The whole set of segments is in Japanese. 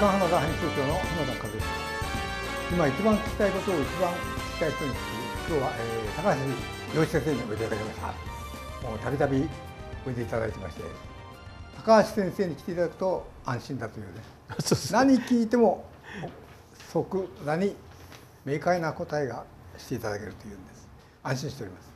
刊花田編集長の浜田和です。今一番聞きたいことを一番聞きたい人に聞く今日は、えー、高橋洋一先生においでいただきました。もうたびたびおいでいただいてまして高橋先生に来ていただくと安心だというね。何聞いても即座に明快な答えがしていただけるというんです。安心しております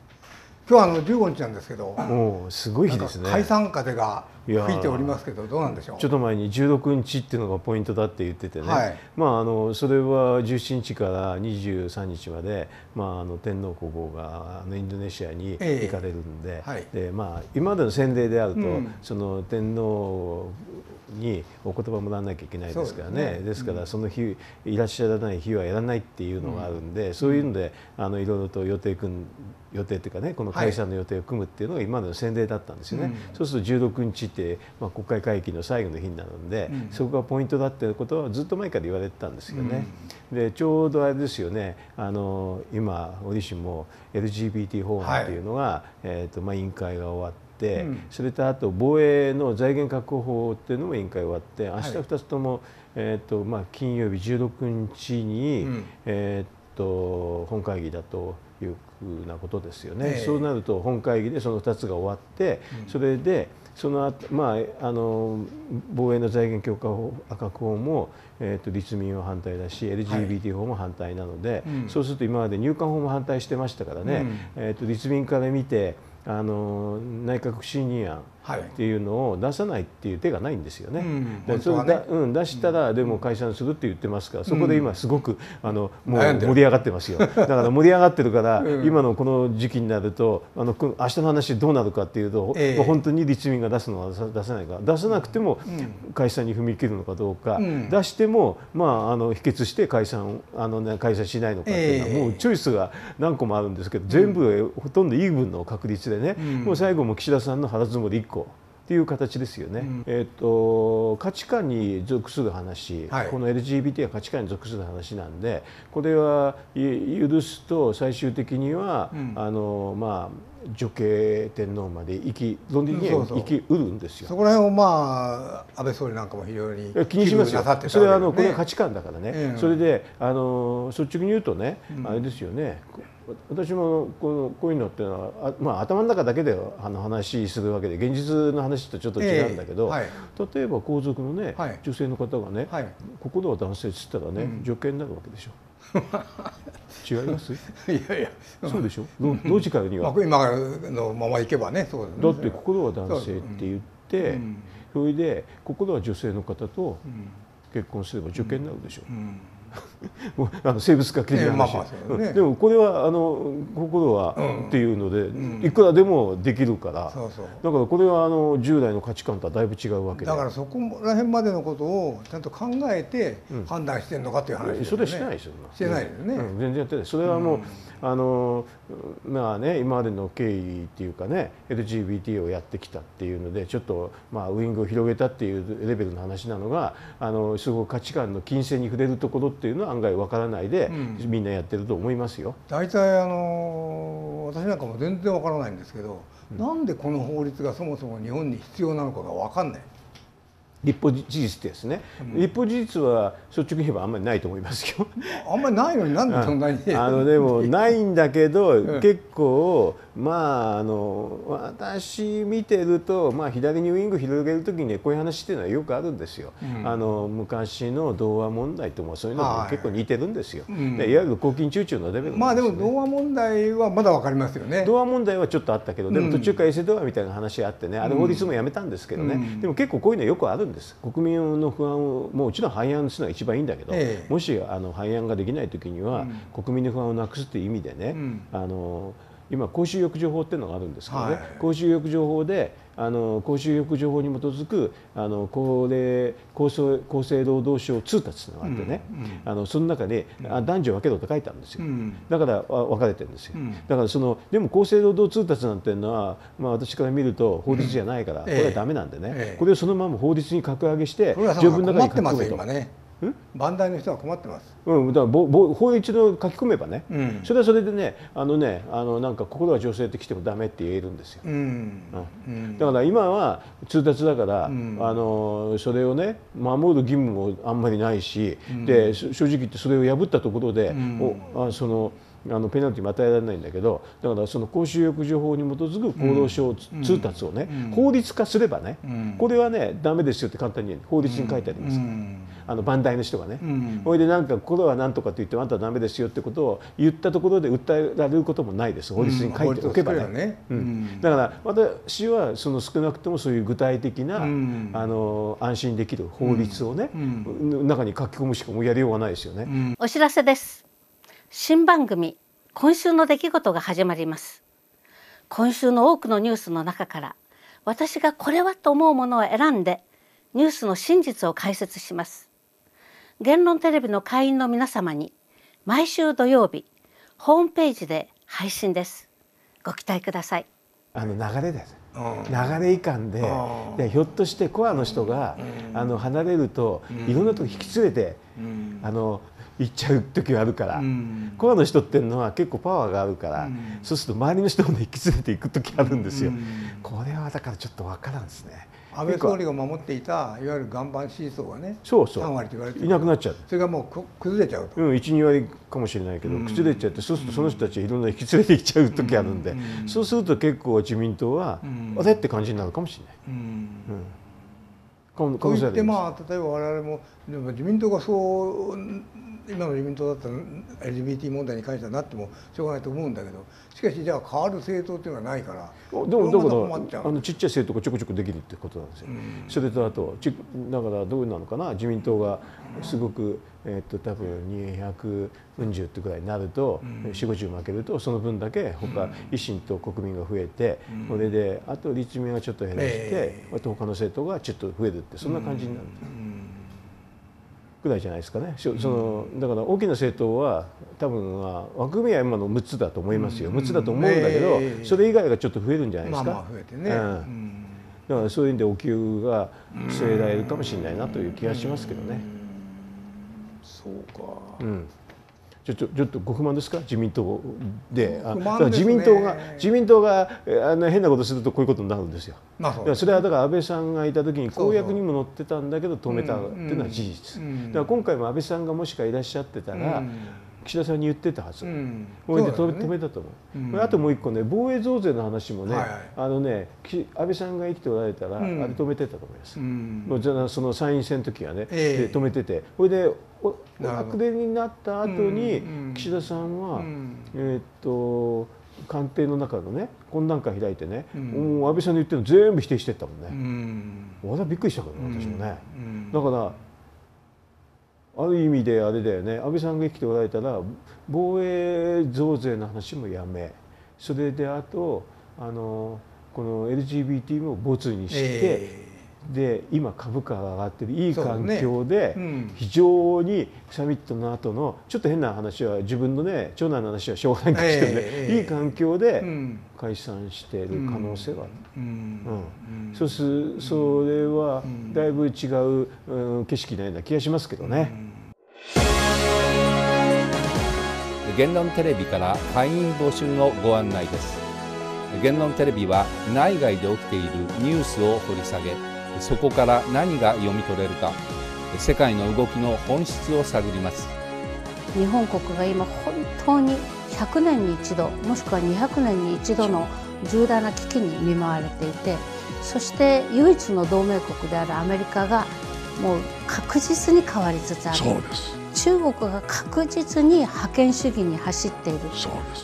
今日はあの15日なんですけどもうすごい日ですね。解散風が吹いておりますけどどうなんでしょう？ちょっと前に16日っていうのがポイントだって言っててね、はい、まああのそれは17日から23日まで、まあ、あの天皇皇后があのインドネシアに行かれるんで。えーはい、でまあ、今までの洗礼であると、うん、その天皇にお言葉もらわなきゃいけないですからね、ね、ですからその日いらっしゃらない日はやらないっていうのがあるんで、うん、そういうのであのいろいろと予定組ん予定というかねこの解散の予定を組むっていうのが今までの先例だったんですよね、うん、そうすると16日って、まあ、国会会期の最後の日になるんで、うん、そこがポイントだっていうことはずっと前から言われてたんですよね。うん、でちょうどあれですよね。あの今折しも LGBT 法案っていうのが、はい、えーとまあ、委員会が終わって、うん、それとあと防衛の財源確保法っていうのも委員会終わって明日2つとも、はい、えーとまあ、金曜日16日に、うん、えーと本会議だというふうなことですよね、えー、そうなると本会議でその2つが終わって、うん、それでその後、まあ、あの防衛の財源強化法赤法も、えーと、立民は反対だし LGBT 法も反対なので、はいうん、そうすると今まで入管法も反対してましたからね、うん、えーと立民から見てあの内閣不信任案。っていうのを出さないっていう手がないんですよね。うん、それだうん、出したらでも解散するって言ってますから、そこで今すごくあのもう盛り上がってますよ。だから盛り上がってるから、今のこの時期になるとあの明日の話どうなるかっていうと、えー、本当に立民が出すのは出せないか。出さなくても解散に踏み切るのかどうか、うん、出してもまああの否決して解散あの、ね、解散しないのかっていうのは、えー、もうチョイスが何個もあるんですけど、全部ほとんどイーブンの確率でね、もう最後も岸田さんの腹積もり1個。っていう形ですよね、うん、えーと、価値観に属する話、はい、この LGBT は価値観に属する話なんでこれは許すと最終的には、うん、あのまあ女系天皇まで行き論理的には行きうるんですよ。そこら辺をまあ安倍総理なんかも非常に気にしますよ。それはあのこれは価値観だからね。うん、それであの率直に言うとね、あれですよね。私もこのこういうのっていうのはあ、まあ、頭の中だけであの話するわけで現実の話とちょっと違うんだけど、えーはい、例えば皇族のね、はい、女性の方がね、はい、心は男性っつったらね、うん、女系になるわけでしょ。違います？いやいや。そうでしょ？ロジカルには、今のままいけばねそうだって心は男性って言って、うん、それで心は女性の方と結婚すれば女系になるでしょ、うんあの生物学的な話、ね、でもこれはあの心はっていうので、うん、いくらでもできるから、そうそう。だからこれはあの従来の価値観とはだいぶ違うわけでだからそこら辺までのことをちゃんと考えて判断してるのかという話ですね、それしてないですよしてないですね、全然やってない。それはもう、あのまあね今までの経緯っていうかね LGBT をやってきたっていうのでちょっとまあウイングを広げたっていうレベルの話なのがあのすごく価値観の金銭に触れるところっていうのは案外わからないで、うん、みんなやってると思いますよ。大体あの私なんかも全然わからないんですけど、うん、なんでこの法律がそもそも日本に必要なのかがわかんない。立法事実ですね、うん、立法事実は率直に言えばあんまりないと思いますよ。あんまりないのになんでそんなにあのでもないんだけど、結構まああの私見てると、まあ、左にウイング広げる時にこういう話っていうのはよくあるんですよ。うん、あの昔の童話問題ともそういうのも結構似てるんですよ。はい、いわゆる公金中中のレベル、ね、まあでも童話問題はまだわかりますよね。童話問題はちょっとあったけどでも途中からエセ童話みたいな話があってねあれ法律もやめたんですけどね、うん、でも結構こういうのよくあるんです。国民の不安をもちろん廃案するのが一番いいんだけど、ええ、もしあの廃案ができない時には、うん、国民の不安をなくすという意味でね、あの今公衆浴場法っていうのがあるんですけどね、はい、公衆浴場法であの公衆浴場法に基づくあの高齢厚生厚生労働省通達があってね、うんうん、あのその中で、うん、男女分けろって書いてあるんですよ、うん、だから分かれてるんですよ、だからそのでも厚生労働通達なんていうのは、まあ、私から見ると法律じゃないから、これはダメなんでね、ええ、これをそのまま法律に格上げして条文の中に書き込めと。番台の人は困ってます。うん、だからぼぼ法律の書き込めばね、うん、それはそれでね、あのね、あのなんか心が女性ってきてもダメって言えるんですよ。うん、うん、だから今は通達だから、あのそれをね守る義務もあんまりないし、で正直言ってそれを破ったところで、おあその。あのペナルティも与えられないんだけどだからその公衆浴場法に基づく厚労省通達をね、法律化すればね、これはねダメですよって簡単に法律に書いてあります、あの番台の人がね、それでなんかこれは何とかって言ってあんたはダメですよってことを言ったところで訴えられることもないです。法律に書いておけばね,、うん。だから私はその少なくともそういう具体的な、あの安心できる法律をね、中に書き込むしかもうやりようがないですよね。お知らせです新番組今週の出来事が始まります。今週の多くのニュースの中から私がこれはと思うものを選んでニュースの真実を解説します。言論テレビの会員の皆様に毎週土曜日ホームページで配信です。ご期待ください。あの流れです流れいかん。ででひょっとしてコアの人が、あの離れると、いろんなとこ引き連れて、あの行っちゃう時があるから、うん、コアの人っていうのは結構パワーがあるから、うん、そうすると周りの人を、ね、引き連れていく時あるんですよ、うん、これはだからちょっと分からんですね。安倍総理が守っていたいわゆる岩盤支持層がねそうそう。3割と言われていなくなっちゃう。それがもう崩れちゃうと、うん、12割かもしれないけど、崩れちゃってそうするとその人たちいろんな引き連れていっちゃう時あるんで、そうすると結構自民党は、あれって感じになるかもしれない。うん。こう言ってまあ例えば我々もでも自民党がそう今の自民党だったら LGBT 問題に関してはなってもしょうがないと思うんだけどしかしじゃあ変わる政党っていうのはないからでもだからあのちっちゃい政党がちょこちょこできるってことなんですよ、うん、それとあとちだからどうなのかな自民党がすごく、えー、っと多分240ってぐらいになると、うん、4 5 0負けるとその分だけ他、うん、維新と国民が増えて、うん、これであと立民はちょっと減らして、えー、あと他の政党がちょっと増えるってそんな感じになる。ん。です。ぐらいじゃないですかね。そのだから大きな政党は多分は枠組みは今の6つだと思いますよ、うん、6つだと思うんだけど、それ以外がちょっと増えるんじゃないですか。まあ、まあ増えてね、うん。だからそういう意味でお給が据えられるかもしれないなという気がしますけどね。そうか、うんちょちょちょっとご不満ですか？自民党で、あね、自民党が自民党があの変なことするとこういうことになるんですよ。まあそそれはだから安倍さんがいた時に公約にも載ってたんだけど止めたっていうのは事実。だから今回も安倍さんがもしかいらっしゃってたら、岸田さんに言ってたはず、うん、これで止めたと思う、うん、あともう一個ね防衛増税の話もね、はいはい、あのね安倍さんが生きておられたら、うん、あれ止めてたと思います、うん、もうじゃその参院選の時はね、えー、止めてて。これでお悪霊になった後に岸田さんは、えー、っと官邸の中のね懇談会開いてね、うん、安倍さんの言ってるの全部否定してったもんね、うん、私はびっくりしたから私もね、だからある意味であれだよね。安倍さんが生きておられたら防衛増税の話もやめ。それであとあのこの LGBT も没にして、えー、で今株価が上がってるいい環境で非常にサミットの後のちょっと変な話は自分のね長男の話はしょうがないんですけどね、えー、いい環境で解散している可能性はある、うん。うん、そうすそれはだいぶ違う、うん、景色のような気がしますけどね。言論テレビから会員募集のご案内です。言論テレビは内外で起きているニュースを掘り下げそこから何が読み取れるか世界の動きの本質を探ります。日本国が今本当に100年に一度もしくは200年に一度の重大な危機に見舞われていてそして唯一の同盟国であるアメリカがもう確実に変わりつつある。そうです中国が確実に覇権主義に走っている。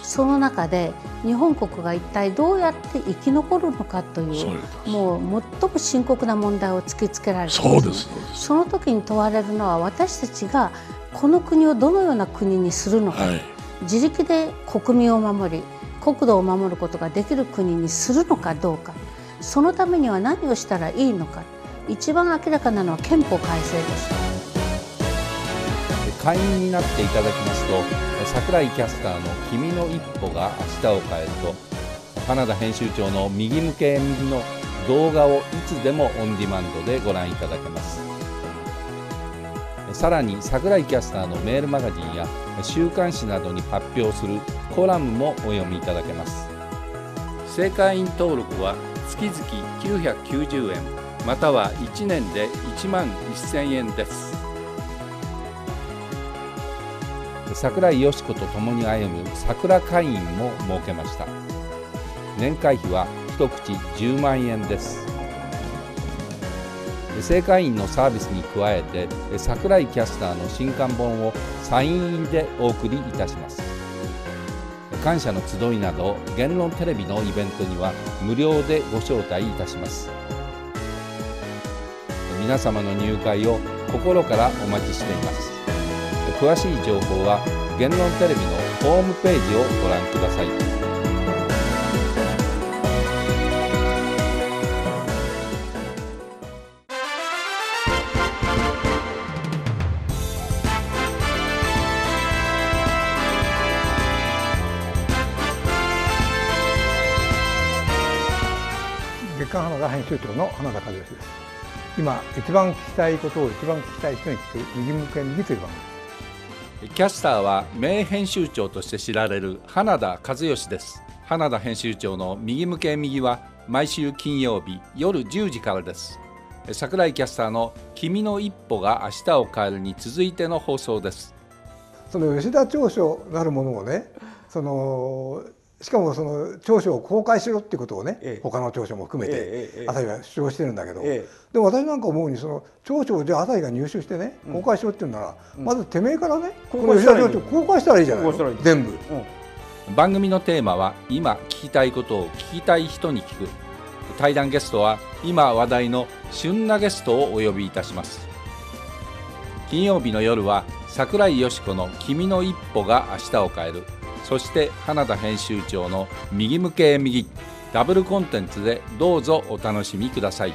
その中で日本国が一体どうやって生き残るのかというもう最も深刻な問題を突きつけられています。その時に問われるのは私たちがこの国をどのような国にするのか、はい、自力で国民を守り国土を守ることができる国にするのかどうか。そのためには何をしたらいいのか。一番明らかなのは憲法改正です。会員になっていただきますと櫻井キャスターの「君の一歩が明日を変えると」カナダ編集長の右向け右の動画をいつでもオンディマンドでご覧いただけます。さらに櫻井キャスターのメールマガジンや週刊誌などに発表するコラムもお読みいただけます。正会員登録は月々990円または1年で1万1000円です。桜井よし子と共に歩む桜会員も設けました。年会費は一口10万円です。正会員のサービスに加えて桜井キャスターの新刊本をサイン印でお送りいたします。感謝の集いなど言論テレビのイベントには無料でご招待いたします。皆様の入会を心からお待ちしています。詳しい情報は言論テレビのホームページをご覧ください。刊花田編集長の花田和義です。今一番聞きたいことを一番聞きたい人に聞く右向け右という番組。キャスターは名編集長として知られる花田和義です。花田編集長の右向け右は毎週金曜日夜10時からです。桜井キャスターの君の一歩が明日を変えるに続いての放送です。その吉田長所なるものをねそのしかもその長所を公開しろっていうことをね、ええ、他の長所も含めて朝日は主張してるんだけど、え、でも私なんか思うにその長所をじゃあ朝日が入手してね公開しろって言うなら、うん、まずてめえからね、うん、この吉田長所公開したらいいじゃない全部、うん、番組のテーマは今聞きたいことを聞きたい人に聞く。対談ゲストは今話題の旬なゲストをお呼びいたします。金曜日の夜は櫻井よし子の「君の一歩が明日を変える」そして花田編集長の右向け右ダブルコンテンツでどうぞお楽しみください。